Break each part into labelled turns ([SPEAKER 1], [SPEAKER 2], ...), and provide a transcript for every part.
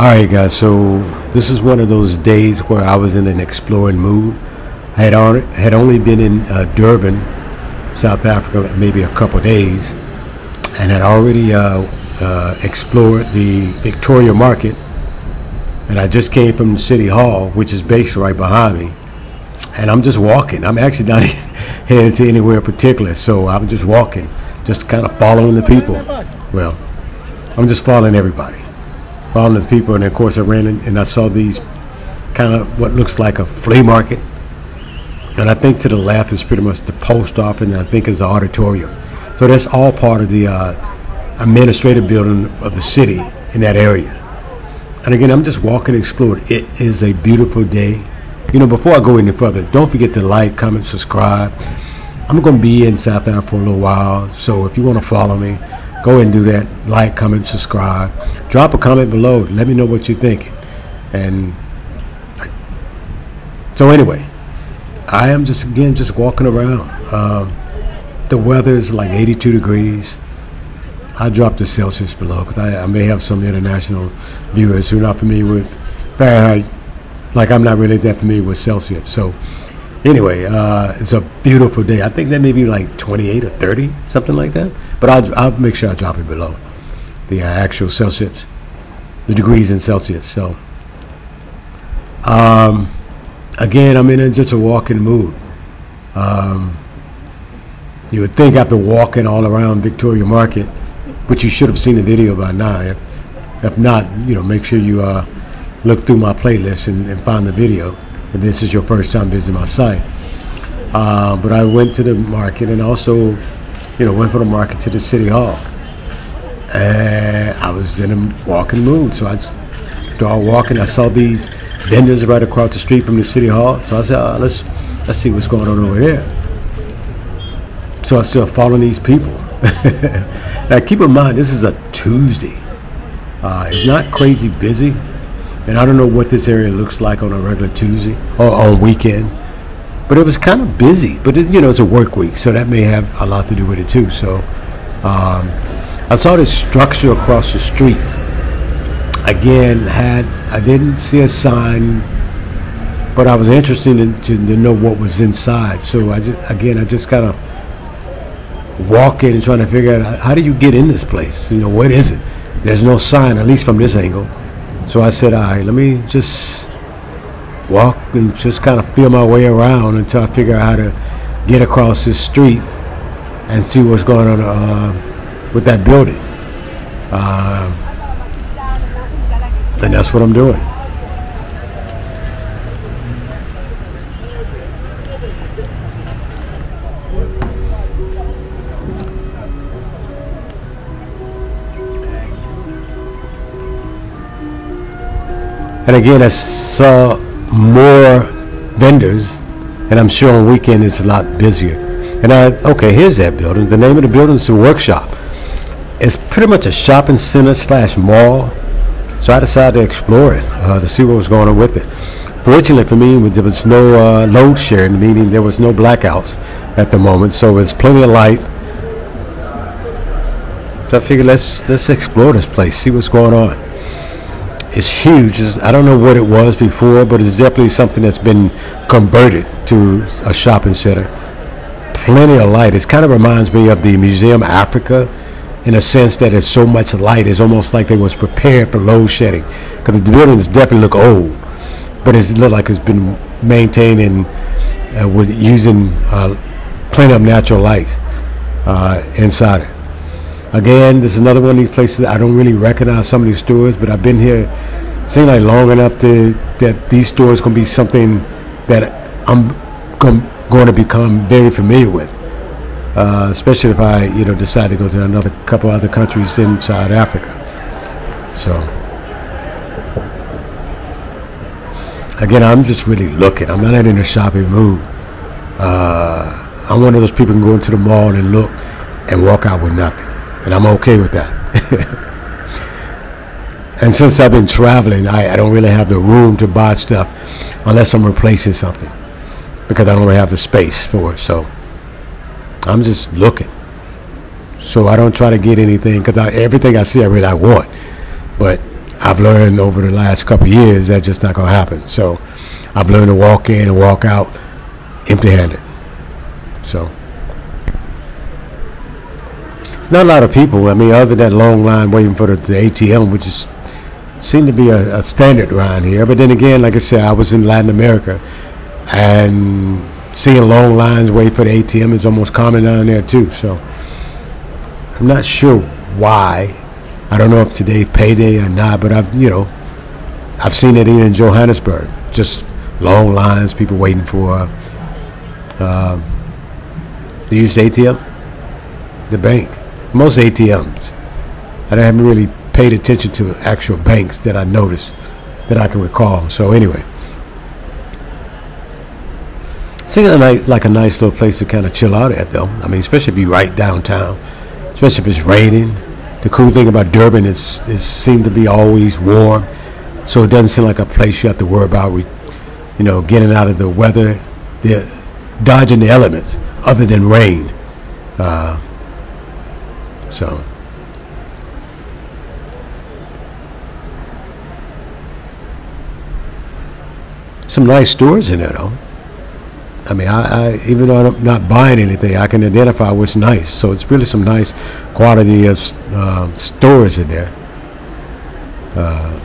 [SPEAKER 1] All right, guys. So this is one of those days where I was in an exploring mood. I had on, had only been in uh, Durban, South Africa, maybe a couple days, and had already uh, uh, explored the Victoria Market. And I just came from the City Hall, which is based right behind me. And I'm just walking. I'm actually not heading to anywhere particular, so I'm just walking, just kind of following the people. Well, I'm just following everybody following these people, and of course I ran in, and I saw these kind of what looks like a flea market, and I think to the left is pretty much the post office, and I think is the auditorium. So that's all part of the uh, administrative building of the city in that area. And again, I'm just walking and exploring. It is a beautiful day. You know, before I go any further, don't forget to like, comment, subscribe. I'm going to be in South Africa for a little while, so if you want to follow me, go and do that. Like, comment, subscribe. Drop a comment below. Let me know what you're thinking. And so anyway, I am just again just walking around. Um, the weather is like 82 degrees. I dropped the Celsius below because I, I, may have some international viewers who are not familiar with Fahrenheit. Like I'm not really that familiar with Celsius. So anyway, uh, it's a beautiful day. I think that may be like 28 or 30, something like that. But I'll, I'll make sure I drop it below the uh, actual Celsius, the degrees in Celsius. So, um, again, I'm in a, just a walking mood. Um, you would think after walking all around Victoria Market, which you should have seen the video by now. If, if not, you know, make sure you uh, look through my playlist and, and find the video if this is your first time visiting my site. Uh, but I went to the market and also, you know, went from the market to the city hall. And I was in a walking mood, so I started walking. I saw these vendors right across the street from the city hall, so I said, "Let's let's see what's going on over there." So I started following these people. now, keep in mind, this is a Tuesday. Uh, it's not crazy busy. And I don't know what this area looks like on a regular Tuesday or on weekends. But it was kind of busy. But, it, you know, it's a work week, so that may have a lot to do with it, too. So um, I saw this structure across the street. Again, had I didn't see a sign, but I was interested in, to, to know what was inside. So I just, again, I just kind of walking and trying to figure out how do you get in this place? You know, what is it? There's no sign, at least from this angle. So I said, all right, let me just walk and just kind of feel my way around until I figure out how to get across this street and see what's going on uh, with that building. Uh, and that's what I'm doing. And again, I saw more vendors, and I'm sure on weekend it's a lot busier. And I, okay, here's that building. The name of the building is the workshop. It's pretty much a shopping center slash mall. So I decided to explore it uh, to see what was going on with it. Fortunately for me, there was no uh, load shedding, meaning there was no blackouts at the moment. So it's plenty of light. So I figured let's let's explore this place, see what's going on it's huge. It's, I don't know what it was before, but it's definitely something that's been converted to a shopping center. Plenty of light. It kind of reminds me of the Museum Africa in a sense that it's so much light. It's almost like they was prepared for load shedding because the buildings definitely look old, but it looks like it's been maintained and uh, with using uh, plenty of natural light uh, inside it. Again, this is another one of these places I don't really recognize some of these stores, but I've been here seems like long enough to that these stores gonna be something that I'm going to become very familiar with. Uh, especially if I, you know, decide to go to another couple other countries inside Africa. So, again, I'm just really looking. I'm not in a shopping mood. Uh, I'm one of those people who can go into the mall and look and walk out with nothing and I'm okay with that. and since I've been traveling, I, I don't really have the room to buy stuff unless I'm replacing something because I don't really have the space for it. So I'm just looking. So I don't try to get anything because everything I see, I really I want. But I've learned over the last couple years that's just not going to happen. So I've learned to walk in and walk out empty-handed. So not a lot of people. I mean, other than that long line waiting for the, the ATM, which is seemed to be a, a standard around here. But then again, like I said, I was in Latin America, and seeing long lines wait for the ATM is almost common down there too. So I'm not sure why. I don't know if today's payday or not, but I've you know I've seen it even in Johannesburg. Just long lines, people waiting for uh, the use ATM, the bank. Most ATMs. I haven't really paid attention to actual banks that I noticed that I can recall. So anyway, seems like, like a nice little place to kind of chill out at, though. I mean, especially if you're right downtown, especially if it's raining. The cool thing about Durban is it seems to be always warm, so it doesn't seem like a place you have to worry about, you know, getting out of the weather, the dodging the elements, other than rain. Uh, so. Some nice stores in there, though. I mean, I, I, even though I'm not buying anything, I can identify what's nice. So it's really some nice quality of uh, stores in there. Uh,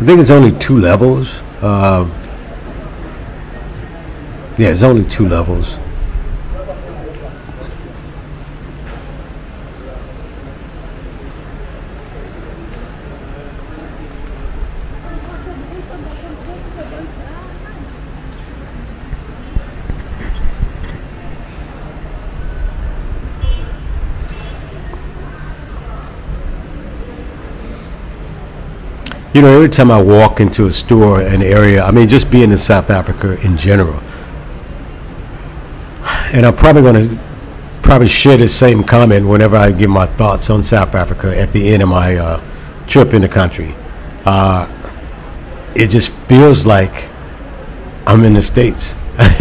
[SPEAKER 1] I think it's only two levels. Uh, yeah, it's only two levels. You know, every time I walk into a store, an area, I mean, just being in South Africa in general, and I'm probably going to probably share the same comment whenever I give my thoughts on South Africa at the end of my uh, trip in the country. Uh, it just feels like I'm in the States.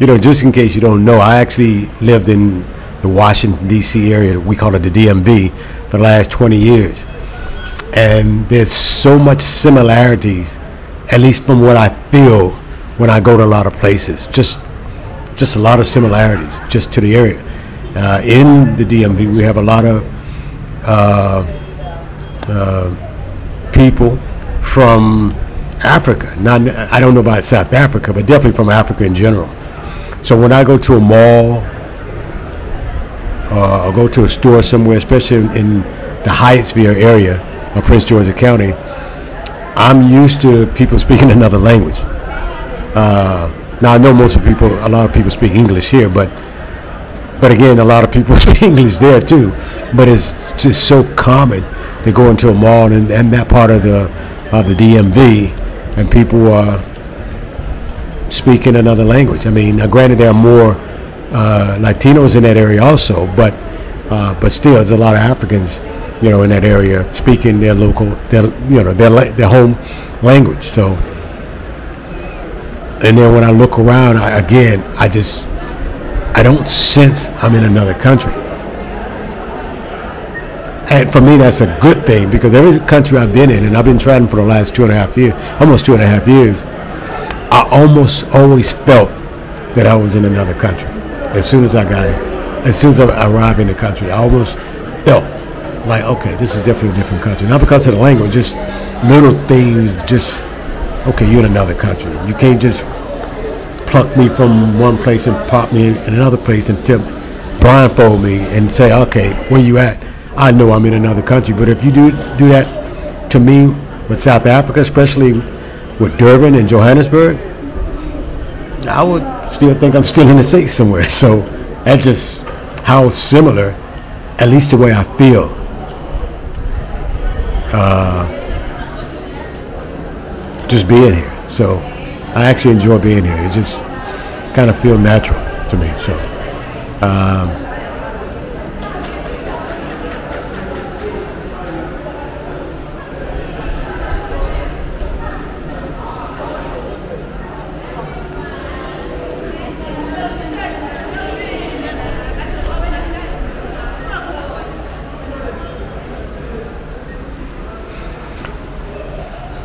[SPEAKER 1] you know, just in case you don't know, I actually lived in the Washington, D.C. area, we call it the DMV, for the last 20 years and there's so much similarities, at least from what I feel when I go to a lot of places. Just, just a lot of similarities, just to the area. Uh, in the DMV, we have a lot of uh, uh, people from Africa. Not, I don't know about South Africa, but definitely from Africa in general. So when I go to a mall uh, or go to a store somewhere, especially in, in the Hyattsville area, of Prince George's County, I'm used to people speaking another language. Uh, now I know most of people, a lot of people speak English here, but but again, a lot of people speak English there too. But it's just so common to go into a mall and, and that part of the of the DMV, and people are speaking another language. I mean, granted, there are more uh, Latinos in that area also, but uh, but still, there's a lot of Africans you know, in that area, speaking their local, their, you know, their their home language. So, and then when I look around, I, again, I just, I don't sense I'm in another country. And for me, that's a good thing because every country I've been in, and I've been traveling for the last two and a half years, almost two and a half years, I almost always felt that I was in another country. As soon as I got here, as soon as I arrived in the country, I almost felt like, okay, this is definitely a different country. Not because of the language, just little things, just, okay, you're in another country. You can't just pluck me from one place and pop me in, another place and tip, blindfold me and say, okay, where you at? I know I'm in another country. But if you do do that to me with South Africa, especially with Durban and Johannesburg, I would still think I'm still in the States somewhere. So that's just how similar, at least the way I feel, uh, just being here. So I actually enjoy being here. It just kind of feels natural to me. So. Um,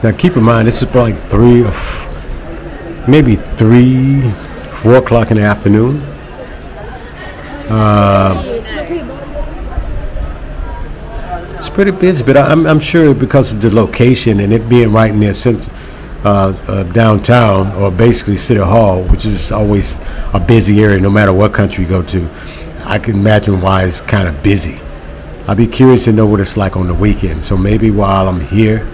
[SPEAKER 1] Now keep in mind, this is probably three maybe three, four o'clock in the afternoon. Uh, it's pretty busy, but I'm, I'm sure because of the location and it being right near cent- uh, uh, downtown or basically City Hall, which is always a busy area no matter what country you go to, I can imagine why it's kind of busy. I'd be curious to know what it's like on the weekend. So maybe while I'm here,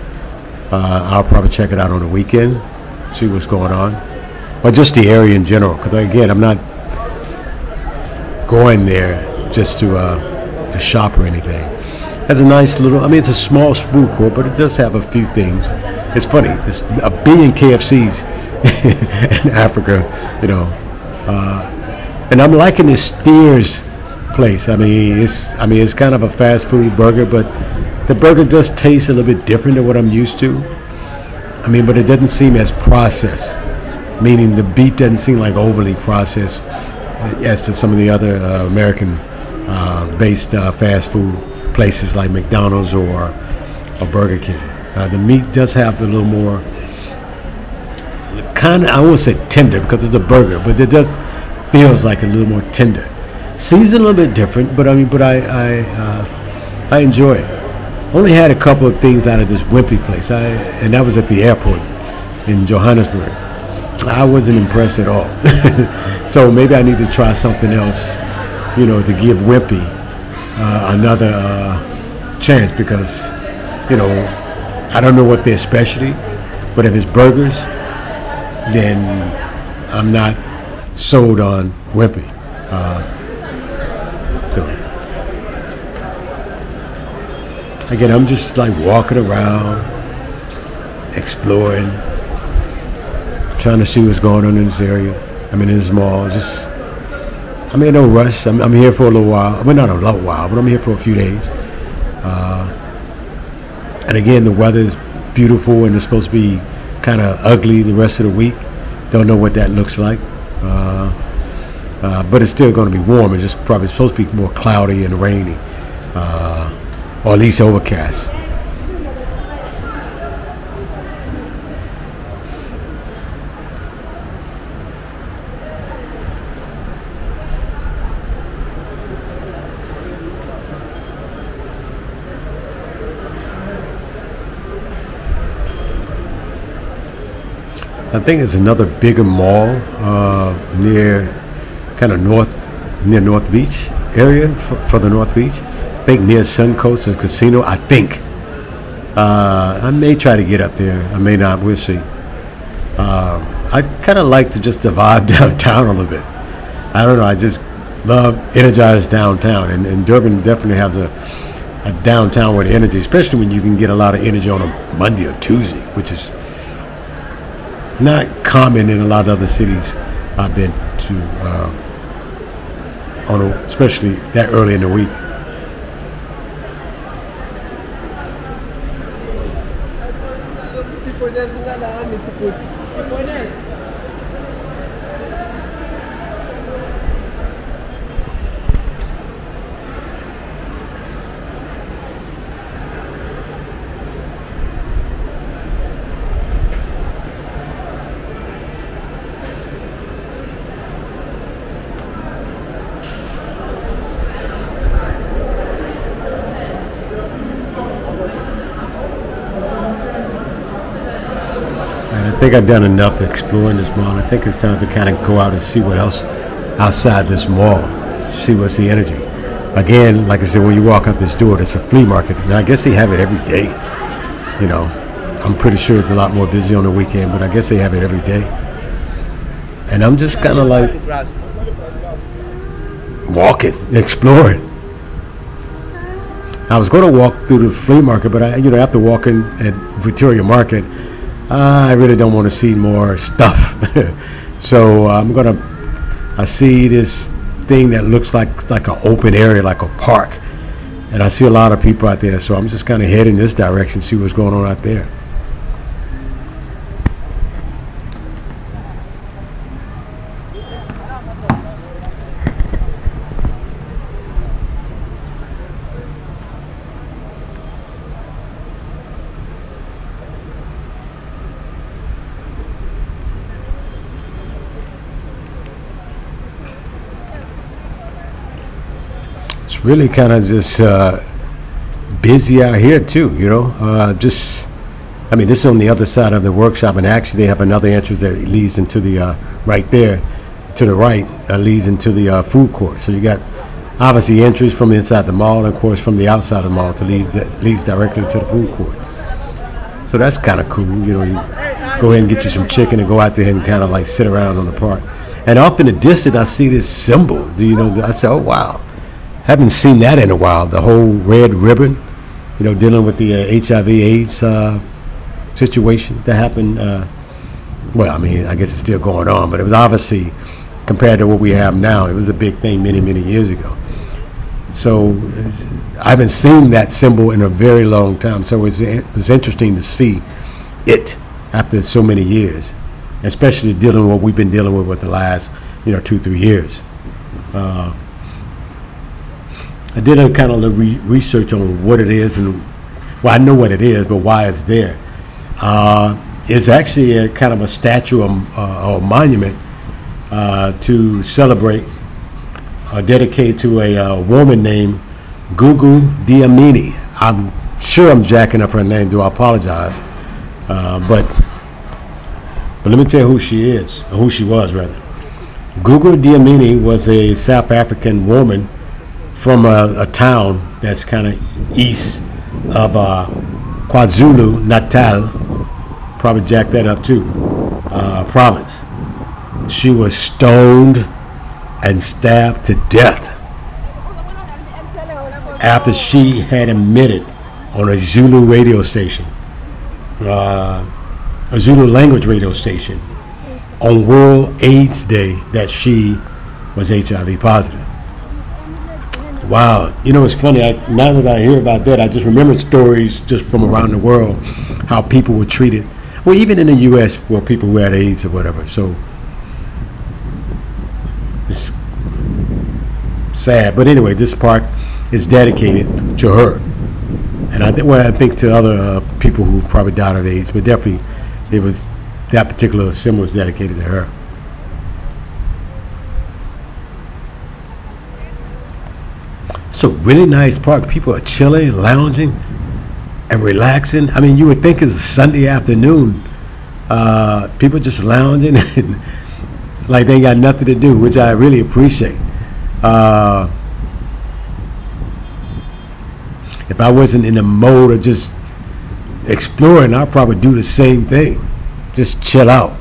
[SPEAKER 1] uh, I'll probably check it out on the weekend, see what's going on, or just the area in general. Because again, I'm not going there just to uh, to shop or anything. Has a nice little. I mean, it's a small food court, but it does have a few things. It's funny. There's a billion KFCs in Africa, you know, uh, and I'm liking this Steers place. I mean, it's I mean it's kind of a fast food burger, but the burger does taste a little bit different than what I'm used to. I mean, but it doesn't seem as processed, meaning the beef doesn't seem like overly processed uh, as to some of the other uh, American-based uh, fast food places like McDonald's or or Burger King. Uh, the meat does have a little more kind of I won't say tender because it's a burger, but it does feels like a little more tender. Seasoned a little bit different, but I mean, but I I, uh, I enjoy it. Only had a couple of things out of this Wimpy place, I and that was at the airport in Johannesburg. I wasn't impressed at all. so maybe I need to try something else, you know, to give Wimpy uh, another uh, chance because, you know, I don't know what their specialty, but if it's burgers, then I'm not sold on Wimpy. Uh, so again, I'm just like walking around, exploring, trying to see what's going on in this area. I mean, in this mall, just I'm in no rush. I'm, I'm here for a little while. I mean, not a little while, but I'm here for a few days. Uh, and again, the weather is beautiful, and it's supposed to be kind of ugly the rest of the week. Don't know what that looks like. Uh, uh, but it's still going to be warm. It's just probably supposed to be more cloudy and rainy, uh, or at least overcast. I think it's another bigger mall uh, near kind of north, near North Beach area, f- further North Beach. I think near Suncoast and Casino. I think. Uh, I may try to get up there. I may not. We'll see. Uh, I kind of like to just vibe downtown a little bit. I don't know. I just love energized downtown, and, and Durban definitely has a, a downtown with energy, especially when you can get a lot of energy on a Monday or Tuesday, which is not common in a lot of other cities I've been to, uh, on a, especially that early in the week. And I think I've done enough exploring this mall. I think it's time to kind of go out and see what else outside this mall. See what's the energy. Again, like I said, when you walk out this door, it's a flea market, and I guess they have it every day. You know, I'm pretty sure it's a lot more busy on the weekend, but I guess they have it every day. And I'm just kind of like walking, exploring. I was going to walk through the flea market, but I, you know, after walking at Victoria Market, Ah, I really don't want to see more stuff. so uh, I'm gonna. I see this thing that looks like like an open area, like a park, and I see a lot of people out there. So I'm just kind of heading this direction, see what's going on out there. Really kind of just uh, busy out here too. You know, uh, just I mean, this is on the other side of the workshop, and actually they have another entrance that leads into the uh, right there, to the right, that leads into the uh, food court. So you got obviously entries from inside the mall, and of course from the outside of the mall to leads that leads directly to the food court. So that's kind of cool. You know, you go ahead and get you some chicken and go out there and kind of like sit around on the park. And off in the distance, I see this symbol. Do you know? I said, "Oh wow, haven't seen that in a while." The whole red ribbon, you know, dealing with the uh, HIV/AIDS uh, situation that happened. Uh, well, I mean, I guess it's still going on, but it was obviously compared to what we have now, it was a big thing many, many years ago. So uh, I haven't seen that symbol in a very long time. So it was, interesting to see it after so many years, especially dealing with what we've been dealing with with the last, you know, two, three years. Uh, I did a kind of re- research on what it is, and well, I know what it is, but why it's there. Uh, it's actually a kind of a statue or, uh, or monument uh, to celebrate, uh, dedicated to a uh, woman named Gugu Diamini. I'm sure I'm jacking up her name. Do I apologize? Uh, but but let me tell you who she is, who she was rather. Gugu Diamini was a South African woman from a, a town that's kind of east of uh, KwaZulu Natal. Probably jacked that up too. Uh, province. She was stoned and stabbed to death after she had admitted on a Zulu radio station, uh, a Zulu language radio station, on World AIDS Day that she was HIV positive. Wow, you know it's funny. I, now that I hear about that, I just remember stories just from around the world, how people were treated. Well, even in the U.S., where people who had AIDS or whatever. So it's sad, but anyway, this park is dedicated to her, and I think well, I think to other uh, people who probably died of AIDS, but definitely it was that particular symbol was dedicated to her. It's a really nice park. People are chilling, lounging, and relaxing. I mean, you would think it's a Sunday afternoon. Uh, people just lounging and like they got nothing to do, which I really appreciate. Uh, if I wasn't in the mode of just exploring, I'd probably do the same thing. Just chill out.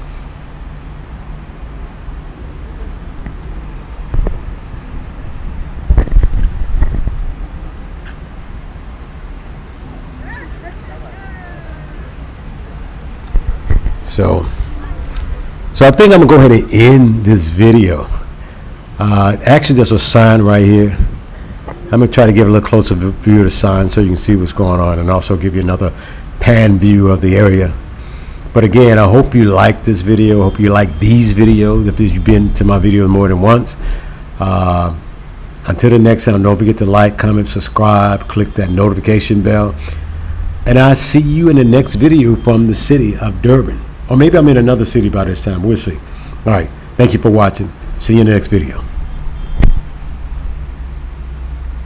[SPEAKER 1] So, so I think I'm gonna go ahead and end this video. Uh, actually, there's a sign right here. I'm gonna try to give a little closer view of the sign so you can see what's going on, and also give you another pan view of the area. But again, I hope you like this video. I hope you like these videos. If you've been to my videos more than once. Uh, until the next time, don't forget to like, comment, subscribe, click that notification bell. And I'll see you in the next video from the city of Durban. Or maybe I'm in another city by this time. We'll see. All right. Thank you for watching. See you in the next video.